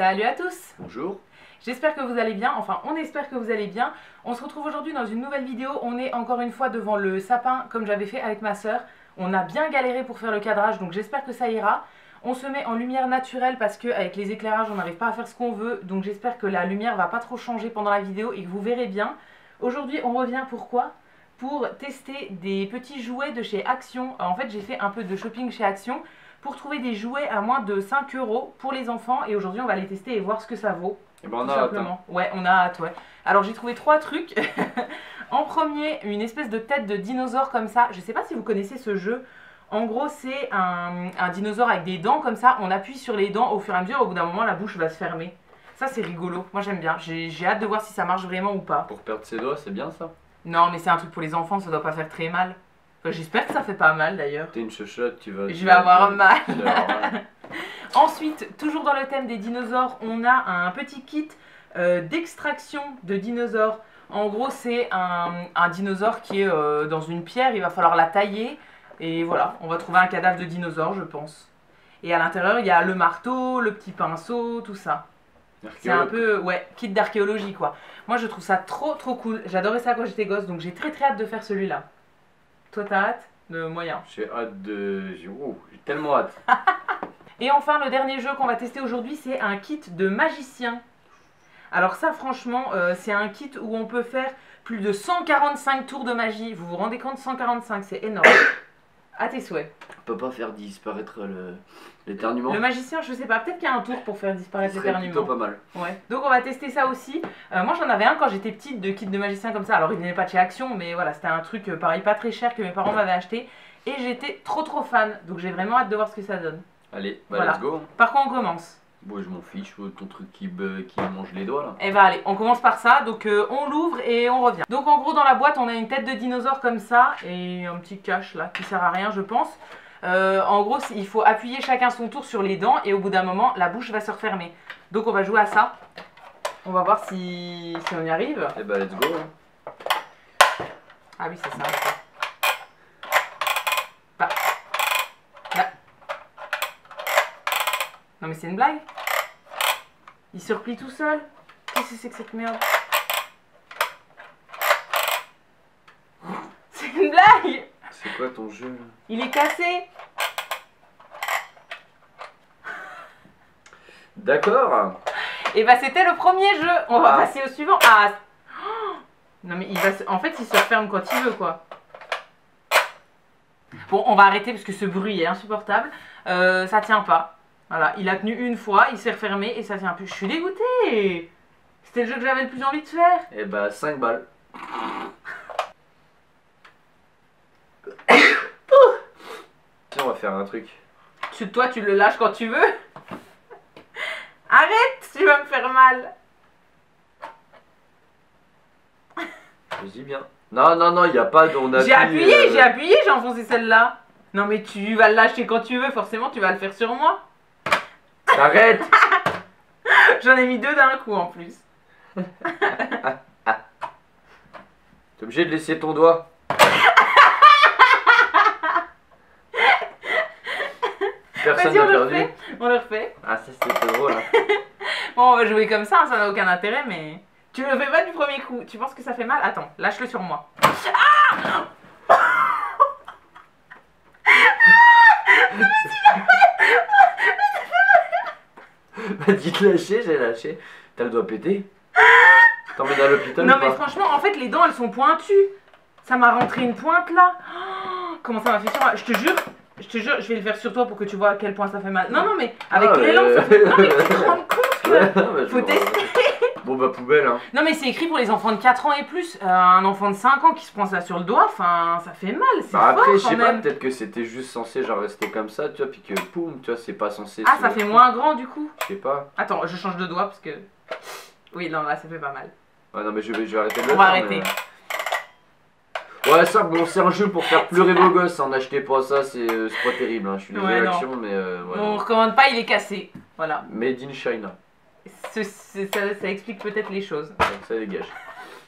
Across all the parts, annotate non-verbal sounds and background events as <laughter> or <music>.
Salut à tous Bonjour. J'espère que vous allez bien, enfin on espère que vous allez bien. On se retrouve aujourd'hui dans une nouvelle vidéo, on est encore une fois devant le sapin comme j'avais fait avec ma soeur. On a bien galéré pour faire le cadrage donc j'espère que ça ira. On se met en lumière naturelle parce qu'avec les éclairages on n'arrive pas à faire ce qu'on veut donc j'espère que la lumière va pas trop changer pendant la vidéo et que vous verrez bien. Aujourd'hui on revient pourquoi Pour tester des petits jouets de chez Action. En fait j'ai fait un peu de shopping chez Action pour trouver des jouets à moins de 5 euros pour les enfants et aujourd'hui on va les tester et voir ce que ça vaut. Et ben on a hâte, hein. Ouais, on a hâte, ouais. Alors j'ai trouvé trois trucs. <laughs> en premier, une espèce de tête de dinosaure comme ça. Je sais pas si vous connaissez ce jeu. En gros, c'est un, un dinosaure avec des dents comme ça. On appuie sur les dents au fur et à mesure. Au bout d'un moment, la bouche va se fermer. Ça, c'est rigolo. Moi, j'aime bien. J'ai j'ai hâte de voir si ça marche vraiment ou pas. Pour perdre ses doigts, c'est bien ça. Non, mais c'est un truc pour les enfants. Ça doit pas faire très mal. Enfin, J'espère que ça fait pas mal d'ailleurs. T'es une chochotte, tu vas. Je vais avoir mal. avoir. <laughs> Ensuite, toujours dans le thème des dinosaures, on a un petit kit euh, d'extraction de dinosaures. En gros, c'est un, un dinosaure qui est euh, dans une pierre, il va falloir la tailler. Et voilà, on va trouver un cadavre de dinosaure, je pense. Et à l'intérieur, il y a le marteau, le petit pinceau, tout ça. C'est un peu, ouais, kit d'archéologie, quoi. Moi, je trouve ça trop, trop cool. J'adorais ça quand j'étais gosse, donc j'ai très, très hâte de faire celui-là. Toi, t'as hâte De moyen. J'ai hâte de. J'ai oh, tellement hâte. <laughs> Et enfin, le dernier jeu qu'on va tester aujourd'hui, c'est un kit de magicien. Alors ça, franchement, euh, c'est un kit où on peut faire plus de 145 tours de magie. Vous vous rendez compte 145, c'est énorme. <coughs> À tes souhaits. Peut pas faire disparaître le l'éternuement. Le magicien, je sais pas, peut-être qu'il y a un tour pour faire disparaître serait plutôt l'éternuement. pas mal. Ouais. Donc on va tester ça aussi. Euh, moi j'en avais un quand j'étais petite de kit de magicien comme ça. Alors il venait pas de chez Action, mais voilà, c'était un truc euh, pareil pas très cher que mes parents m'avaient acheté. Et j'étais trop trop fan. Donc j'ai vraiment hâte de voir ce que ça donne. Allez, bah Voilà. let's go. Par quoi on commence? Bon, je m'en fiche, euh, ton truc qui, be- qui mange les doigts là. Eh ben allez, on commence par ça, donc euh, on l'ouvre et on revient. Donc en gros dans la boîte on a une tête de dinosaure comme ça et un petit cache là qui sert à rien je pense. Euh, en gros il faut appuyer chacun son tour sur les dents et au bout d'un moment la bouche va se refermer. Donc on va jouer à ça. On va voir si, si on y arrive. Eh bah let's go. hein. Ah oui c'est ça. ça. Bah. Bah. Non mais c'est une blague Il se replie tout seul Qu'est-ce que c'est que cette merde C'est une blague C'est quoi ton jeu là Il est cassé D'accord. Et bah c'était le premier jeu On va Ah. passer au suivant Ah <gasps> Non mais il va se- en fait il se referme quand il veut quoi Bon on va arrêter parce que ce bruit est insupportable Euh, Ça tient pas Voilà, il a tenu une fois, il s'est refermé et ça tient plus. Je suis dégoûtée C'était le jeu que j'avais le plus envie de faire Eh bah 5 balles. <laughs> <coughs> Tiens, on va faire un truc. tu, Toi tu le lâches quand tu veux Arrête Tu vas me faire mal Vas-y bien. Non, non, non, il a pas de. on J'ai appuie, appuyé, euh, j'ai appuyé, j'ai enfoncé celle-là Non mais tu vas le lâcher quand tu veux, forcément tu vas le faire sur moi Arrête <laughs> J'en ai mis deux d'un coup en plus. <laughs> T'es obligé de laisser ton doigt. Personne n'a perdu. refait. On le refait. Ah, ça c'était drôle. hein. Bon, on va jouer comme ça, hein, ça n'a aucun intérêt, mais. Tu le fais pas du premier coup. Tu penses que ça fait mal? Attends, lâche-le sur moi. <laughs> Vas-y, te lâcher, j'ai lâché. T'as le doigt pété T'emmènes à l'hôpital non, ou mais pas? franchement, en fait, les dents elles sont pointues. Ça m'a rentré une pointe là. Oh, comment ça m'a fait sur Je te jure, te jure, je vais le faire sur toi pour que tu vois à quel point ça fait mal. Non, non, mais avec Ah, l'élan, ouais. ça fait. Non, mais tu te rends compte que. Je Faut tester. Bon bah poubelle hein. Non, mais c'est écrit pour les enfants de 4 ans et plus. Euh, un enfant de 5 ans qui se prend ça sur le doigt, enfin, ça fait mal. C'est Bah fort après, je quand sais pas, même. peut-être que c'était juste censé genre rester comme ça, tu vois, puis que poum, tu vois, c'est pas censé. Ah, se- ça fait moins grand du coup. Je sais pas. Attends, je change de doigt parce que. Oui, non, là, ça fait pas mal. Ouais, non, mais je vais, je vais arrêter de le On va faire, arrêter. Ouais, ça, bon, c'est un jeu pour faire pleurer vos gosses, en achetez pas ça, c'est euh, pas terrible, hein. je suis désolé Ouais, l'action, mais euh, ouais, On recommande pas, il est cassé. Voilà. Made in China, Ce- ça, ça explique peut-être les choses. ça dégage.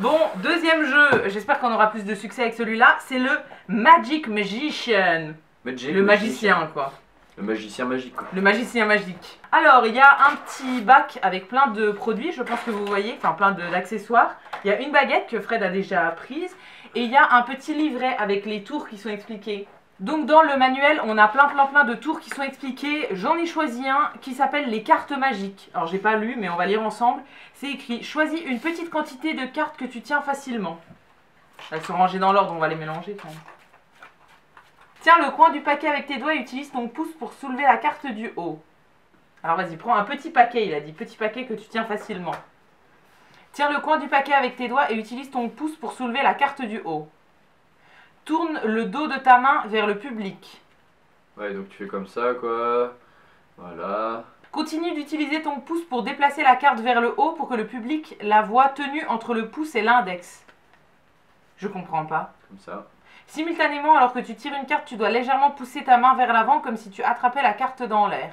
Bon, deuxième jeu, j'espère qu'on aura plus de succès avec celui-là, c'est le Magic Magician. Magic, Le magicien, quoi. Le magicien magique, quoi. Le magicien magique. Alors, il y a un petit bac avec plein de produits, je pense que vous voyez, enfin plein d'accessoires. Il y a une baguette que Fred a déjà prise. Et il y a un petit livret avec les tours qui sont expliqués. Donc dans le manuel, on a plein plein plein de tours qui sont expliqués. J'en ai choisi un qui s'appelle les cartes magiques. Alors j'ai pas lu, mais on va lire ensemble. C'est écrit Choisis une petite quantité de cartes que tu tiens facilement. Elles sont rangées dans l'ordre, on va les mélanger quand. Tiens le coin du paquet avec tes doigts et utilise ton pouce pour soulever la carte du haut. Alors vas-y, prends un petit paquet, il a dit, petit paquet que tu tiens facilement. Tiens le coin du paquet avec tes doigts et utilise ton pouce pour soulever la carte du haut. Tourne le dos de ta main vers le public. Ouais, donc tu fais comme ça, quoi. Voilà. Continue d'utiliser ton pouce pour déplacer la carte vers le haut pour que le public la voie tenue entre le pouce et l'index. Je comprends pas. Comme ça. Simultanément, alors que tu tires une carte, tu dois légèrement pousser ta main vers l'avant comme si tu attrapais la carte dans l'air.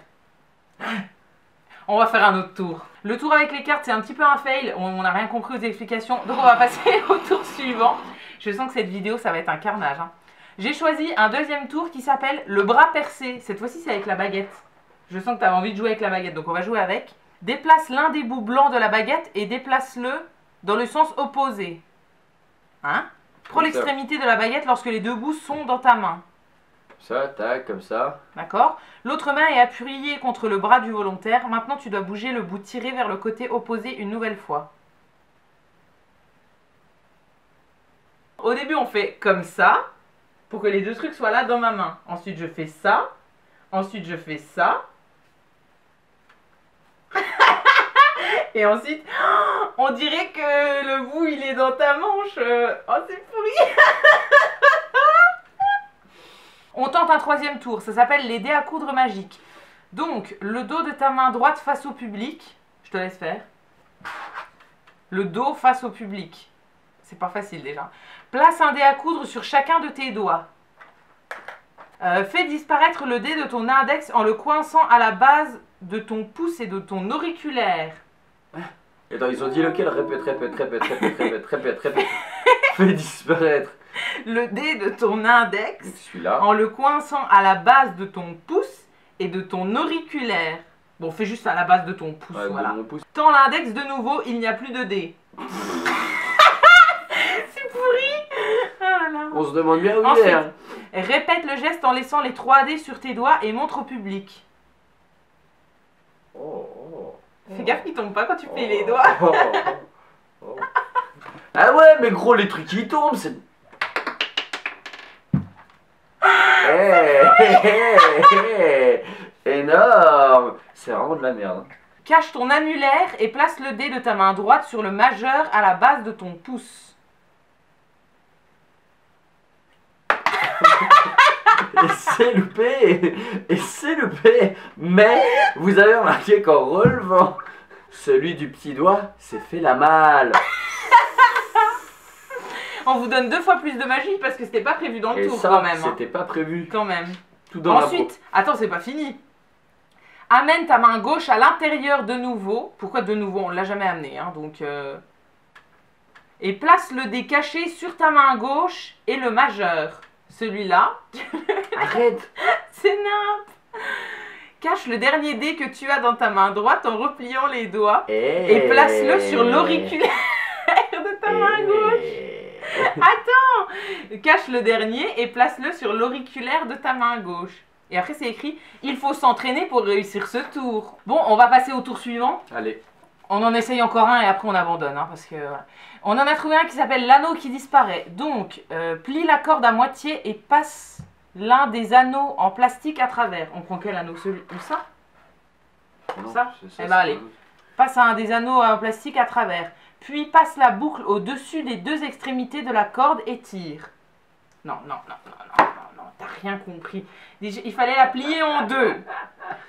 On va faire un autre tour. Le tour avec les cartes, c'est un petit peu un fail. On n'a rien compris aux explications. Donc on va passer <laughs> au tour suivant. Je sens que cette vidéo, ça va être un carnage. hein. J'ai choisi un deuxième tour qui s'appelle le bras percé. Cette fois-ci, c'est avec la baguette. Je sens que tu avais envie de jouer avec la baguette, donc on va jouer avec. Déplace l'un des bouts blancs de la baguette et déplace-le dans le sens opposé. Hein? Prends l'extrémité de la baguette lorsque les deux bouts sont dans ta main. Ça, tac, comme ça. D'accord L'autre main est appuyée contre le bras du volontaire. Maintenant, tu dois bouger le bout tiré vers le côté opposé une nouvelle fois. Au début, on fait comme ça, pour que les deux trucs soient là dans ma main. Ensuite, je fais ça. Ensuite, je fais ça. <laughs> Et ensuite, <gasps> on dirait que le bout, il est dans ta manche. Oh, c'est pourri <laughs> On tente un troisième tour, ça s'appelle les dés à coudre magiques. Donc, le dos de ta main droite face au public, je te laisse faire. Le dos face au public. C'est pas facile déjà. Place un dé à coudre sur chacun de tes doigts. Euh, fais disparaître le dé de ton index en le coinçant à la base de ton pouce et de ton auriculaire. Attends, ils ont dit lequel? Répète, répète, répète, répète, répète, répète, répète. <laughs> Fais disparaître. Le dé de ton index Celui-là. en le coinçant à la base de ton pouce et de ton auriculaire. Bon, fais juste à la base de ton pouce, Ouais, de voilà. mon pouce. Tends l'index de nouveau, il n'y a plus de dés. <laughs> C'est pourri Ah là là. On se demande bien où Ensuite. il est. hein. Répète le geste en laissant les 3 dés sur tes doigts et montre au public. Oh, oh. Fais gaffe qu'il tombe pas quand tu fais les Oh, doigts. oh. <laughs> Mais gros, les trucs qui tombent, c'est. Hey, hey, hey, hey. Énorme C'est vraiment de la merde. hein. Cache ton annulaire et place le dé de ta main droite sur le majeur à la base de ton pouce. <laughs> Et c'est loupé Et c'est loupé Mais vous avez remarqué qu'en relevant celui du petit doigt, c'est fait la malle. On vous donne deux fois plus de magie parce que c'était pas prévu dans le Et tour ça, quand même. hein. c'était pas prévu. Quand même. Tout dans la Ensuite, attends, c'est pas fini. Amène ta main gauche à l'intérieur de nouveau. Pourquoi de nouveau? On l'a jamais amené, hein, donc. euh, Et place le dé caché sur ta main gauche et le majeur. Celui-là, Arrête <laughs> c'est nimp. Cache le dernier dé que tu as dans ta main droite en repliant les doigts Et, et place-le sur l'auriculaire <laughs> Cache le dernier et place-le sur l'auriculaire de ta main gauche. Et après, c'est écrit Il faut s'entraîner pour réussir ce tour. Bon, on va passer au tour suivant. Allez, On en essaye encore un et après on abandonne. hein, parce que voilà. On en a trouvé un qui s'appelle l'anneau qui disparaît. Donc, euh, plie la corde à moitié et passe l'un des anneaux en plastique à travers. On prend quel anneau? Celui ou ça? Non, Ça? c'est Eh ben, allez. Passe un des anneaux en plastique à travers. Puis passe la boucle au-dessus des deux extrémités de la corde et tire. Non, non, non, non, non, non, non, t'as rien compris. Il fallait la plier en deux.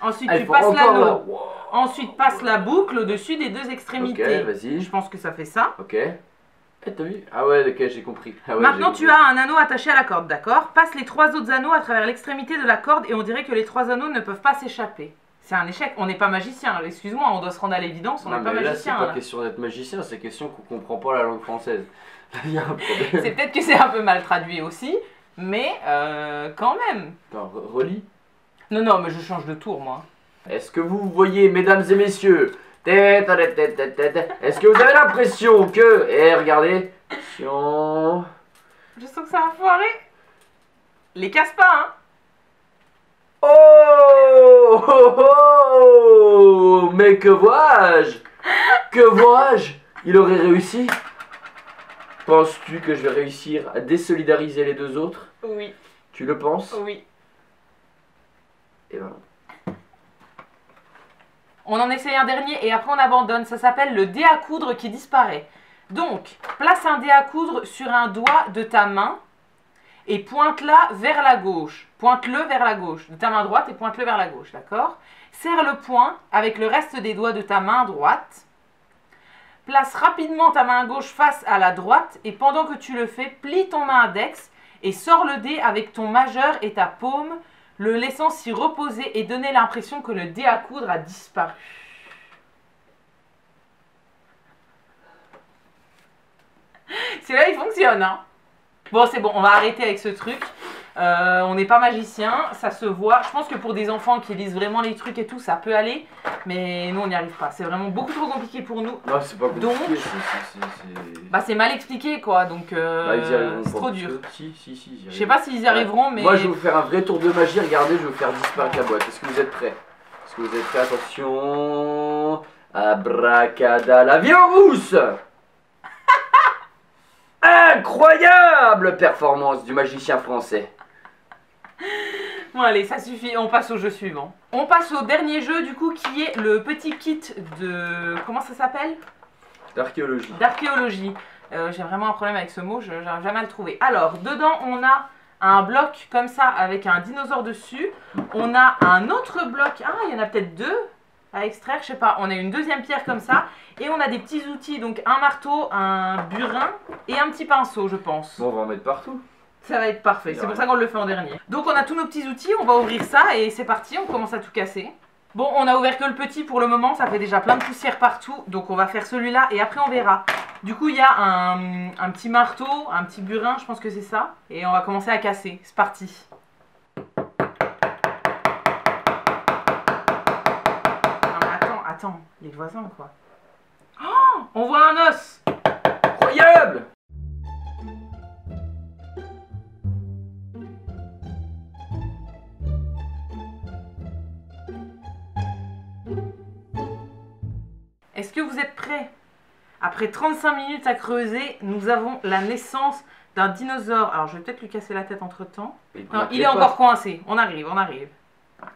Ensuite, Ah, tu passes l'anneau. Wow. Ensuite, passe la boucle au-dessus des deux Ok, extrémités. vas-y. Je pense que ça fait ça. Ok. Eh, t'as vu? Ah ouais, ok, j'ai compris. Ah ouais, Maintenant, tu as un anneau attaché à la corde, d'accord? Passe les trois autres anneaux à travers l'extrémité de la corde et on dirait que les trois anneaux ne peuvent pas s'échapper. C'est un échec. On n'est pas magicien. Excuse-moi, on doit se rendre à l'évidence. On n'est pas là, c'est magicien. pas question d'être magicien, c'est question qu'on comprend pas la langue française. <laughs> C'est peut-être que c'est un peu mal traduit aussi, mais euh, quand même. Attends, relis. Non, non, mais je change de tour, moi. Est-ce que vous voyez, mesdames et messieurs Est-ce que vous avez l'impression que... Eh, regardez. Je sens que ça va foirer. Les casse pas, hein. Oh, oh, <laughs> oh Mais que vois-je? Que vois-je? Il aurait réussi? Penses-tu que je vais réussir à désolidariser les deux autres? Oui, Tu le penses? Oui. Et voilà. On en essaye un dernier et après on abandonne. Ça s'appelle le dé à coudre qui disparaît. Donc, place un dé à coudre sur un doigt de ta main et pointe-la vers la gauche. Pointe-le vers la gauche. De ta main droite et pointe-le vers la gauche, d'accord? Serre le poing avec le reste des doigts de ta main droite. Place rapidement ta main gauche face à la droite et pendant que tu le fais, plie ton main index et sors le dé avec ton majeur et ta paume, le laissant s'y reposer et donner l'impression que le dé à coudre a disparu. Celui-là, il fonctionne, hein? Bon, c'est bon, on va arrêter avec ce truc. Euh, on n'est pas magicien, ça se voit. Je pense que pour des enfants qui lisent vraiment les trucs et tout, ça peut aller. Mais nous, on n'y arrive pas. C'est vraiment beaucoup trop compliqué pour nous. Non, c'est pas compliqué. Donc- c'est- Bah, c'est mal expliqué, quoi. Donc, euh, Bah, c'est trop dur. Si, si, si. Je sais pas s'ils y arriveront, mais. Moi, je vais vous faire un vrai tour de magie. Regardez, je vais vous faire disparaître la boîte. Est-ce que vous êtes prêts? Est-ce que vous êtes prêts? Attention. Abracada, la rousse Incroyable performance du magicien français. Bon, allez, ça suffit. On passe au jeu suivant. On passe au dernier jeu, du coup, qui est le petit kit de. Comment ça s'appelle? D'archéologie. D'archéologie. Euh, J'ai vraiment un problème avec ce mot, je n'arrive jamais à le trouver. Alors, dedans, on a un bloc comme ça avec un dinosaure dessus. On a un autre bloc. Ah, il y en a peut-être deux à extraire, je sais pas. On a une deuxième pierre comme ça. Et on a des petits outils, donc un marteau, un burin et un petit pinceau, je pense. Bon, on va en mettre partout. Ça va être parfait, c'est pour ça qu'on le fait en dernier. Donc on a tous nos petits outils, on va ouvrir ça et c'est parti, on commence à tout casser. Bon, on a ouvert que le petit pour le moment, ça fait déjà plein de poussière partout, donc on va faire celui-là et après on verra. Du coup, il y a un, un petit marteau, un petit burin, je pense que c'est ça, et on va commencer à casser. C'est parti. Non mais attends, les voisins quoi. Oh, on voit un os Incroyable Est-ce que vous êtes prêts? Après 35 minutes à creuser, nous avons la naissance d'un dinosaure. Alors je vais peut-être lui casser la tête entre temps. Non, il est pas. encore coincé. On arrive, on arrive.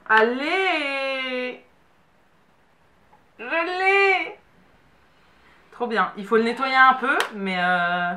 Allez Je l'ai Trop bien. Il faut le nettoyer un peu, mais... Euh...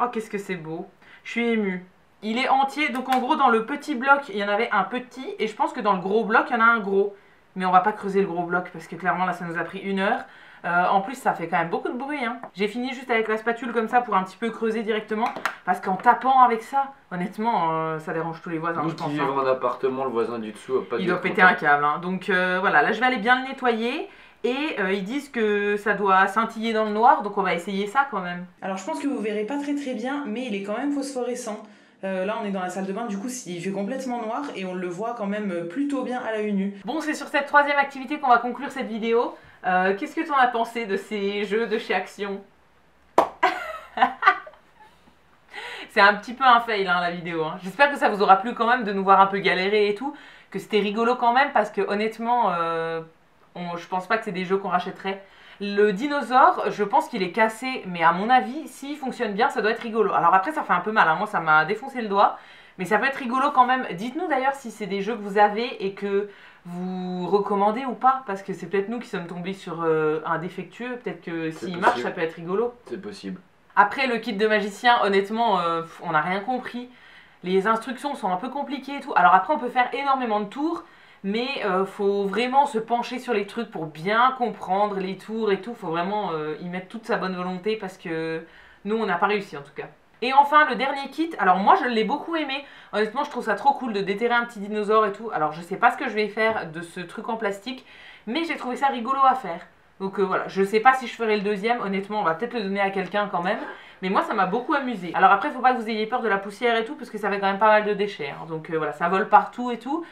Oh, qu'est-ce que c'est beau. Je suis émue. Il est entier, donc en gros dans le petit bloc, il y en avait un petit, et je pense que dans le gros bloc, il y en a un gros. Mais on va pas creuser le gros bloc, parce que clairement là, ça nous a pris une heure. Euh, en plus, ça fait quand même beaucoup de bruit. Hein. J'ai fini juste avec la spatule comme ça pour un petit peu creuser directement, parce qu'en tapant avec ça, honnêtement, euh, ça dérange tous les voisins, Nous je qui pense. hein. vivons en appartement, le voisin du dessous a pas Il doit péter un câble. hein. Donc euh, voilà, là je vais aller bien le nettoyer. Et euh, ils disent que ça doit scintiller dans le noir, donc on va essayer ça quand même. Alors je pense que vous verrez pas très très bien, mais il est quand même phosphorescent. Euh, là on est dans la salle de bain, du coup il fait complètement noir et on le voit quand même plutôt bien à l'œil nu. Bon c'est sur cette troisième activité qu'on va conclure cette vidéo. Euh, Qu'est-ce que tu en as pensé de ces jeux de chez Action <laughs> C'est un petit peu un fail hein, la vidéo. hein. J'espère que ça vous aura plu quand même de nous voir un peu galérer et tout. Que c'était rigolo quand même parce que honnêtement, euh, on- je pense pas que c'est des jeux qu'on rachèterait. Le dinosaure, je pense qu'il est cassé, mais à mon avis, s'il fonctionne bien, ça doit être rigolo. Alors après, ça fait un peu mal, hein. moi ça m'a défoncé le doigt, mais ça peut être rigolo quand même. Dites-nous d'ailleurs si c'est des jeux que vous avez et que vous recommandez ou pas, parce que c'est peut-être nous qui sommes tombés sur euh, un défectueux, peut-être que s'il marche, ça peut être rigolo. C'est possible. Après, le kit de magicien, honnêtement, euh, on n'a rien compris. Les instructions sont un peu compliquées et tout. Alors après, on peut faire énormément de tours, mais euh, faut vraiment se pencher sur les trucs pour bien comprendre les tours et tout. Faut vraiment euh, y mettre toute sa bonne volonté parce que nous, on n'a pas réussi en tout cas. Et enfin, le dernier kit, alors moi je l'ai beaucoup aimé. Honnêtement, je trouve ça trop cool de déterrer un petit dinosaure et tout. Alors je sais pas ce que je vais faire de ce truc en plastique, mais j'ai trouvé ça rigolo à faire. Donc euh, voilà, je sais pas si je ferai le deuxième, honnêtement, on va peut-être le donner à quelqu'un quand même. Mais moi, ça m'a beaucoup amusé. Alors après, faut pas que vous ayez peur de la poussière et tout, parce que ça fait quand même pas mal de déchets. hein. Donc voilà, ça vole partout et tout.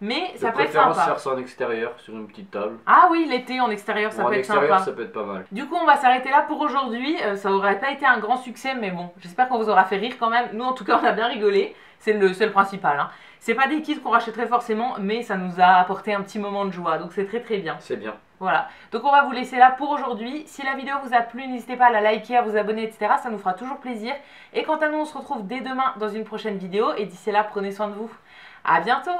Mais De ça peut être sympa. faire ça en extérieur, sur une petite table. Ah oui, l'été en extérieur, ça en peut être extérieur, sympa. ça peut être pas mal. Du coup, on va s'arrêter là pour aujourd'hui. Euh, ça aurait pas été un grand succès, mais bon, j'espère qu'on vous aura fait rire quand même. Nous, en tout cas, on a bien rigolé. C'est le seul principal. Hein. C'est pas des kits qu'on rachèterait forcément, mais ça nous a apporté un petit moment de joie. Donc c'est très très bien. C'est bien. Voilà. Donc on va vous laisser là pour aujourd'hui. Si la vidéo vous a plu, n'hésitez pas à la liker, à vous abonner, etc. Ça nous fera toujours plaisir. Et quant à nous, on se retrouve dès demain dans une prochaine vidéo. Et d'ici là, prenez soin de vous. À bientôt